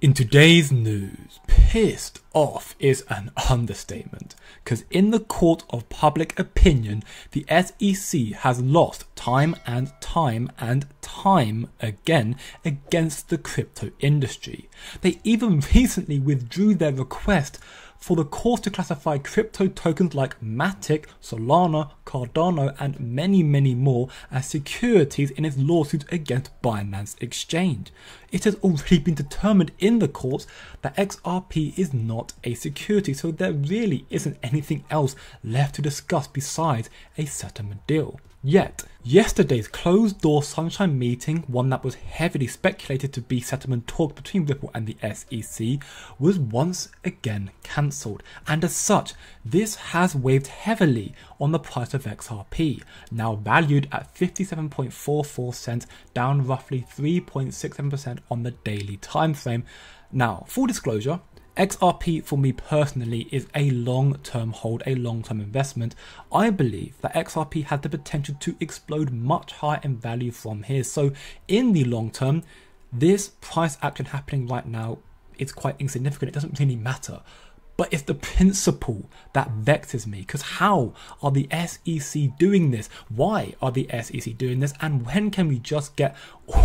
In today's news, pissed off is an understatement, because in the court of public opinion, the SEC has lost time and time and time again against the crypto industry. They even recently withdrew their request for the course to classify crypto tokens like Matic, Solana, Cardano, and many, many more as securities in its lawsuit against Binance Exchange. It has already been determined in the courts that XRP is not a security, so there really isn't anything else left to discuss besides a settlement deal. Yet, yesterday's closed door sunshine meeting, one that was heavily speculated to be settlement talk between Ripple and the SEC, was once again cancelled, and as such, this has weighed heavily on the price of XRP, now valued at 57.44 cents, down roughly 3.67% on the daily time frame. Now, full disclosure, XRP for me personally is a long term hold, a long term investment. I believe that XRP has the potential to explode much higher in value from here. So, in the long term, this price action happening right now is quite insignificant. It doesn't really matter but it's the principle that vexes me. Because how are the SEC doing this? Why are the SEC doing this? And when can we just get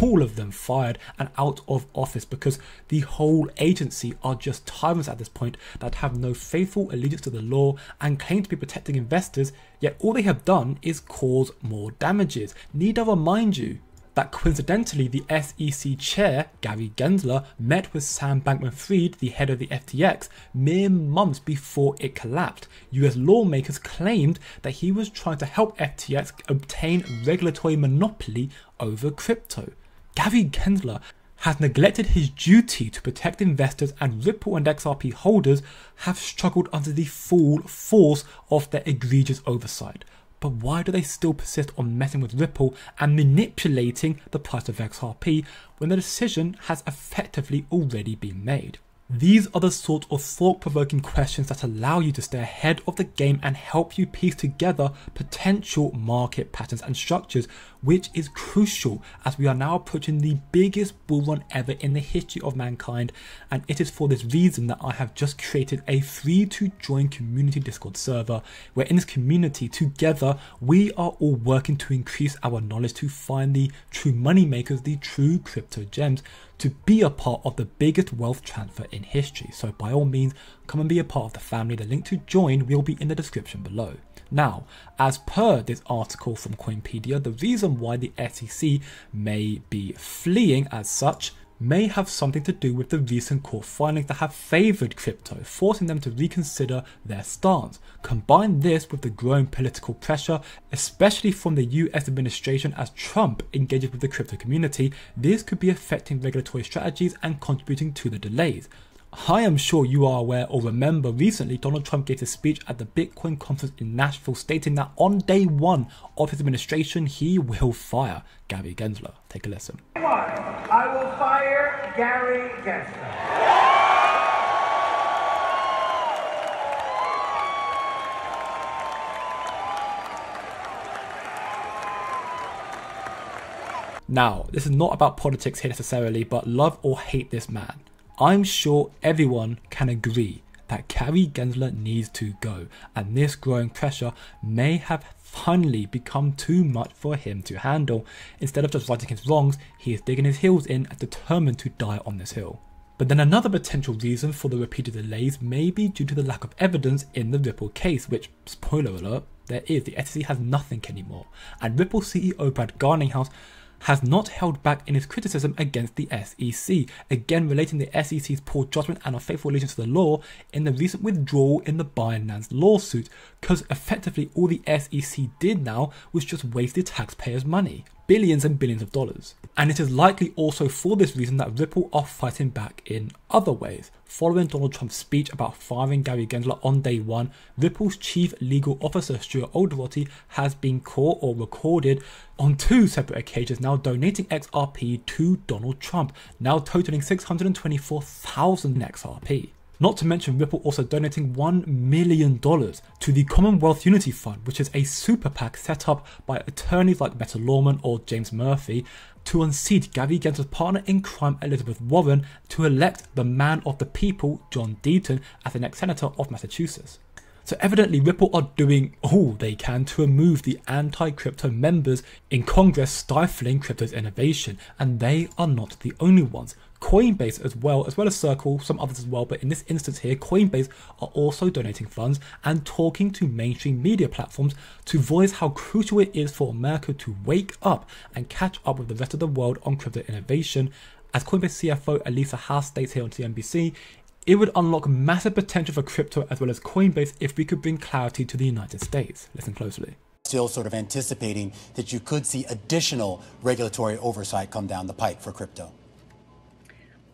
all of them fired and out of office? Because the whole agency are just tyrants at this point that have no faithful allegiance to the law and claim to be protecting investors, yet all they have done is cause more damages. Need I remind you that coincidentally the SEC chair, Gary Gensler, met with Sam Bankman Fried, the head of the FTX, mere months before it collapsed. US lawmakers claimed that he was trying to help FTX obtain regulatory monopoly over crypto. Gary Gensler has neglected his duty to protect investors and Ripple and XRP holders have struggled under the full force of their egregious oversight. But why do they still persist on messing with Ripple and manipulating the price of XRP when the decision has effectively already been made? These are the sort of thought provoking questions that allow you to stay ahead of the game and help you piece together potential market patterns and structures, which is crucial as we are now approaching the biggest bull run ever in the history of mankind. And it is for this reason that I have just created a free to join community Discord server, where in this community, together, we are all working to increase our knowledge to find the true money makers, the true crypto gems to be a part of the biggest wealth transfer in history. So by all means, come and be a part of the family. The link to join will be in the description below. Now, as per this article from Coinpedia, the reason why the SEC may be fleeing as such may have something to do with the recent court filings that have favoured crypto, forcing them to reconsider their stance. Combine this with the growing political pressure, especially from the US administration as Trump engages with the crypto community, this could be affecting regulatory strategies and contributing to the delays. I am sure you are aware or remember recently Donald Trump gave a speech at the Bitcoin conference in Nashville stating that on day one of his administration he will fire Gary Gensler. Take a listen. I will fire Gary Gensler. Now, this is not about politics here necessarily, but love or hate this man. I'm sure everyone can agree that Gary Gensler needs to go, and this growing pressure may have finally become too much for him to handle. Instead of just righting his wrongs, he is digging his heels in and determined to die on this hill. But then another potential reason for the repeated delays may be due to the lack of evidence in the Ripple case, which, spoiler alert, there is. The SEC has nothing anymore. And Ripple CEO Brad Garlinghouse has not held back in his criticism against the SEC, again relating the SEC's poor judgment and unfaithful allegiance to the law in the recent withdrawal in the Binance lawsuit, because effectively all the SEC did now was just waste the taxpayers' money billions and billions of dollars. And it is likely also for this reason that Ripple are fighting back in other ways. Following Donald Trump's speech about firing Gary Gensler on day one, Ripple's chief legal officer Stuart Alderoty has been caught or recorded on two separate occasions now donating XRP to Donald Trump, now totaling 624,000 XRP. Not to mention Ripple also donating $1 million to the Commonwealth Unity Fund, which is a super PAC set up by attorneys like MetaLawMan or James Murphy, to unseat Gary Gensler's partner in crime, Elizabeth Warren, to elect the man of the people, John Deaton, as the next senator of Massachusetts. So evidently Ripple are doing all they can to remove the anti-crypto members in Congress stifling crypto's innovation, and they are not the only ones. Coinbase as well, as well as Circle, some others as well, but in this instance here, Coinbase are also donating funds and talking to mainstream media platforms to voice how crucial it is for America to wake up and catch up with the rest of the world on crypto innovation. As Coinbase CFO Alesia Haas states here on CNBC, it would unlock massive potential for crypto as well as Coinbase if we could bring clarity to the United States. Listen closely still sort of anticipating that you could see additional regulatory oversight come down the pike for crypto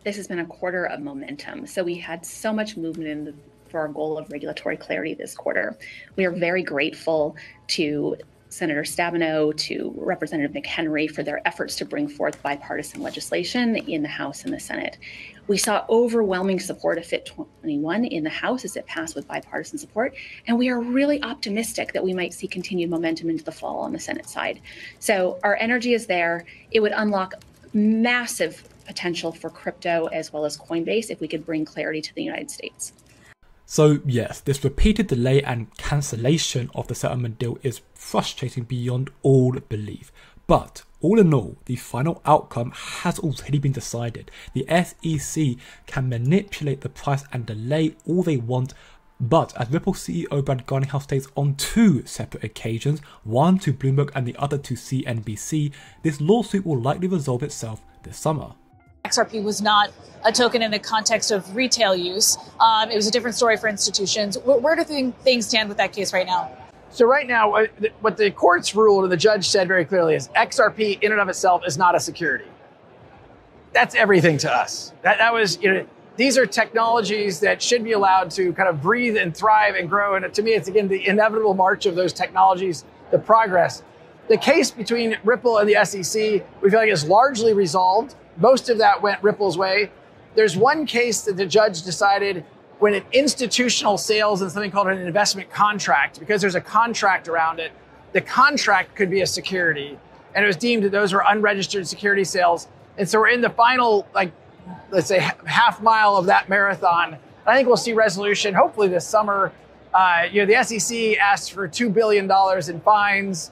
this has been a quarter of momentum. So we had so much movement in the, for our goal of regulatory clarity this quarter. We are very grateful to Senator Stabenow, to Representative McHenry for their efforts to bring forth bipartisan legislation in the House and the Senate. We saw overwhelming support of FIT 21 in the House as it passed with bipartisan support, and we are really optimistic that we might see continued momentum into the fall on the Senate side. So our energy is there. It would unlock massive potential for crypto as well as Coinbase if we could bring clarity to the United States. So, yes, this repeated delay and cancellation of the settlement deal is frustrating beyond all belief. But all in all, the final outcome has already been decided. The SEC can manipulate the price and delay all they want, but as Ripple CEO Brad Garlinghouse states on two separate occasions, one to Bloomberg and the other to CNBC, this lawsuit will likely resolve itself this summer. XRP was not a token in the context of retail use. Um, it was a different story for institutions. Where, where do things stand with that case right now? So right now, what the courts ruled and the judge said very clearly is XRP in and of itself is not a security. That's everything to us. That, that was, you know, these are technologies that should be allowed to kind of breathe and thrive and grow. And to me, it's again the inevitable march of those technologies, the progress. The case between Ripple and the SEC, we feel like is largely resolved. Most of that went Ripple's way. There's one case that the judge decided when an institutional sales and something called an investment contract, because there's a contract around it, the contract could be a security. And it was deemed that those were unregistered security sales. And so we're in the final, like, let's say, half mile of that marathon. I think we'll see resolution hopefully this summer. Uh, you know, the SEC asked for $2 billion in fines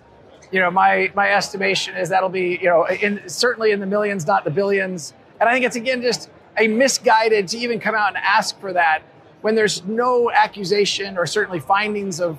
you know, my my estimation is that'll be, you know, in certainly in the millions, not the billions. And I think it's again just a misguided to even come out and ask for that when there's no accusation or certainly findings of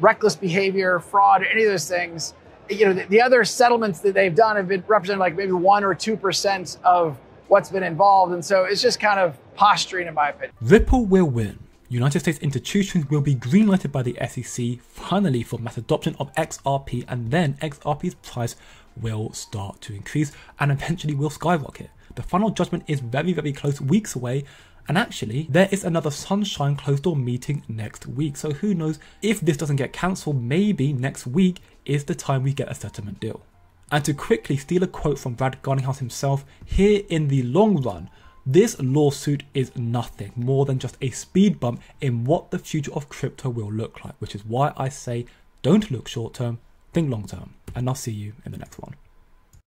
reckless behavior, fraud, or any of those things. You know, the, the other settlements that they've done have been represented like maybe one or two percent of what's been involved, and so it's just kind of posturing, in my opinion. Ripple will win. United States institutions will be greenlighted by the SEC finally for mass adoption of XRP, and then XRP's price will start to increase and eventually will skyrocket. The final judgment is very, very close, weeks away, and actually, there is another Sunshine closed door meeting next week. So who knows if this doesn't get cancelled, maybe next week is the time we get a settlement deal. And to quickly steal a quote from Brad Garlinghouse himself, here in the long run, this lawsuit is nothing more than just a speed bump in what the future of crypto will look like, which is why I say don't look short term, think long term. And I'll see you in the next one.